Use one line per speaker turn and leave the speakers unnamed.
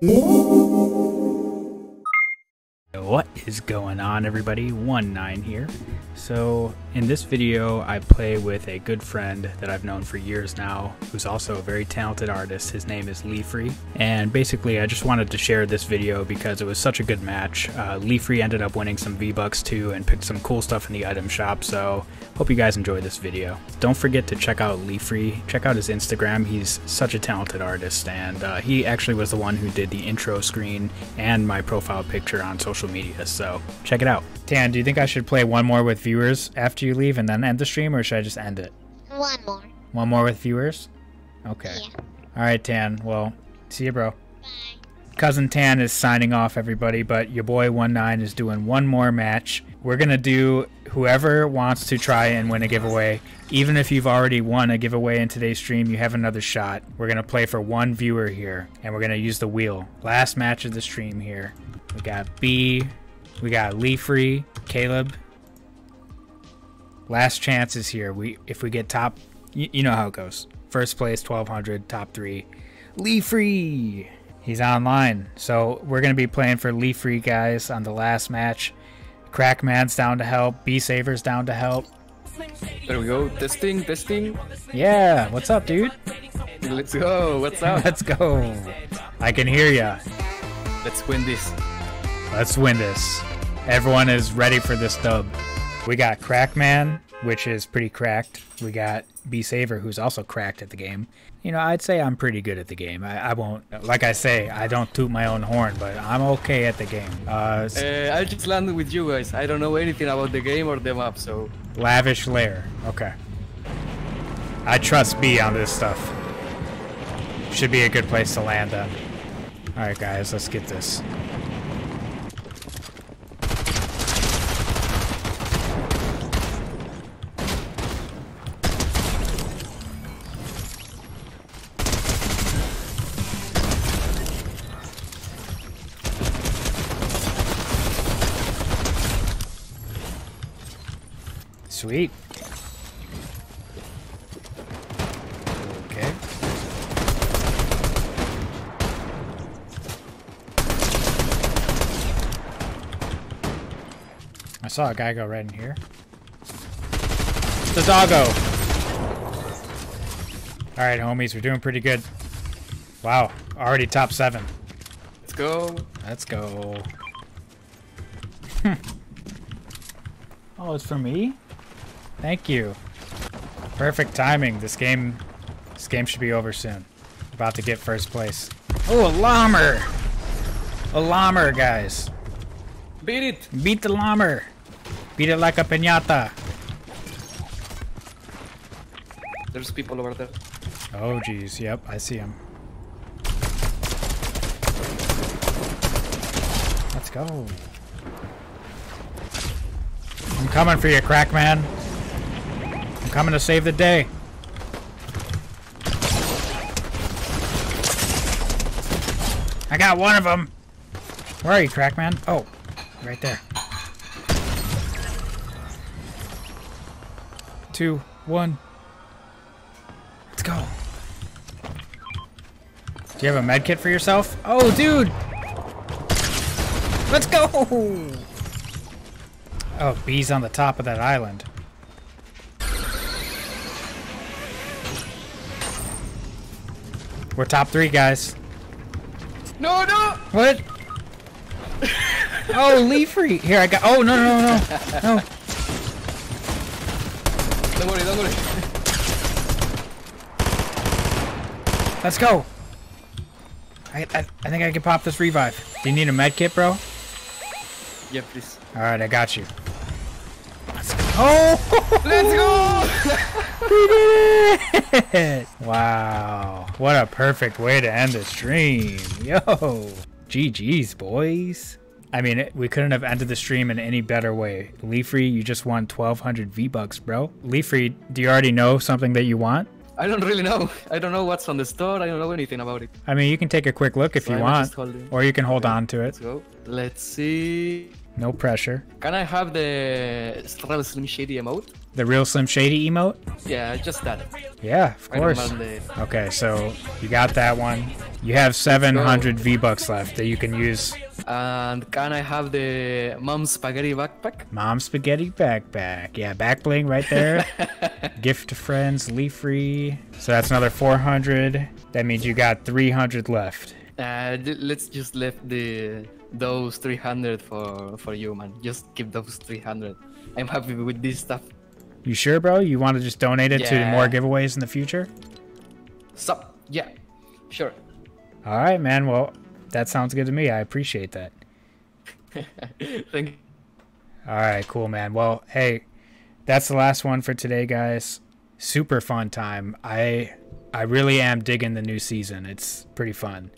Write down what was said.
Música what is going on everybody? One Nine here. So in this video I play with a good friend that I've known for years now who's also a very talented artist. His name is LiFri and basically I just wanted to share this video because it was such a good match. Uh, LiFri ended up winning some V-Bucks too and picked some cool stuff in the item shop so hope you guys enjoy this video. Don't forget to check out LiFri. Check out his Instagram. He's such a talented artist and uh, he actually was the one who did the intro screen and my profile picture on social media so check it out. Tan, do you think I should play one more with viewers after you leave and then end the stream, or should I just end it?
One more.
One more with viewers? Okay.
Yeah.
Alright, Tan. Well, see you, bro.
Bye.
Cousin Tan is signing off, everybody, but your boy 1-9 is doing one more match. We're going to do whoever wants to try and win a giveaway. Even if you've already won a giveaway in today's stream, you have another shot. We're going to play for one viewer here, and we're going to use the wheel. Last match of the stream here. We got B, we got LiFri, Caleb. Last chance is here. We if we get top, you, you know how it goes. First place, 1200, top three. LiFri. He's online. So we're going to be playing for LiFri, guys, on the last match. Crackman's down to help. B Saver's down to help.
There we go. Testing, testing.
Yeah, what's up, dude?
Let's go. What's up?
Let's go. I can hear ya.
Let's win this.
Let's win this. Everyone is ready for this dub. We got Crackman, which is pretty cracked. We got B Saver, who's also cracked at the game. You know, I'd say I'm pretty good at the game. I, I won't, like I say, I don't toot my own horn, but I'm okay at the game. Uh,
Uh, I just landed with you guys. I don't know anything about the game or the map, so
Lavish Lair. Okay. I trust B on this stuff. Should be a good place to land on. Alright, guys, let's get this. Sweet. Okay. I saw a guy go right in here. It's the doggo! Alright, homies, we're doing pretty good. Wow, already top seven.
let's go.
Let's go. oh, it's for me? Thank you. Perfect timing. This game this game should be over soon. About to get first place. Oh, a llama! A llama, guys.
Beat it.
Beat the llama. Beat it like a piñata.
There's people over there.
Oh, geez. Yep, I see him. Let's go. I'm coming for you, Crackman. I'm coming to save the day. I got one of them. Where are you, Crackman? Oh, right there. Two, one. Let's go. Do you have a med kit for yourself? Oh, dude! Let's go! Oh, bees on the top of that island. We're top three, guys.
No, no.
What? oh, LiFri! Here, I got. Oh, no, no, no, no.
Don't worry, don't worry.
Let's go. I, I, I think I can pop this revive. Do you need a med kit, bro?
Yeah, please.
All right, I got you. Let's go. Oh!
Let's go.
We did it! Wow. What a perfect way to end the stream. Yo. GG's, boys. I mean, we couldn't have ended the stream in any better way. LiFri, you just won 1,200 V-Bucks, bro. LiFri, do you already know something that you want?
I don't really know. I don't know what's on the store. I don't know anything about it.
I mean, you can take a quick look if
So
you
I'm
want, or you can hold on to it.
Let's go. Let's see.
No pressure.
Can I have the Straddle Slim Shady emote?
The real Slim Shady emote?
Yeah, just that.
Yeah, of course. Okay, so you got that one. You have 700 V-Bucks left that you can use.
And can I have the mom spaghetti backpack?
Mom spaghetti backpack. Yeah, back bling right there. Gift to friends, LiFri. So that's another 400. That means you got 300 left.
Uh, let's just left the those 300 for for you, man. Just keep those 300. I'm happy with this stuff.
You sure, bro? You want to just donate it to more giveaways in the future?
So yeah, sure.
All right, man. Well, that sounds good to me. I appreciate that.
Thank you.
All right, cool, man. Well, hey, that's the last one for today, guys. Super fun time. I I really am digging the new season. It's pretty fun.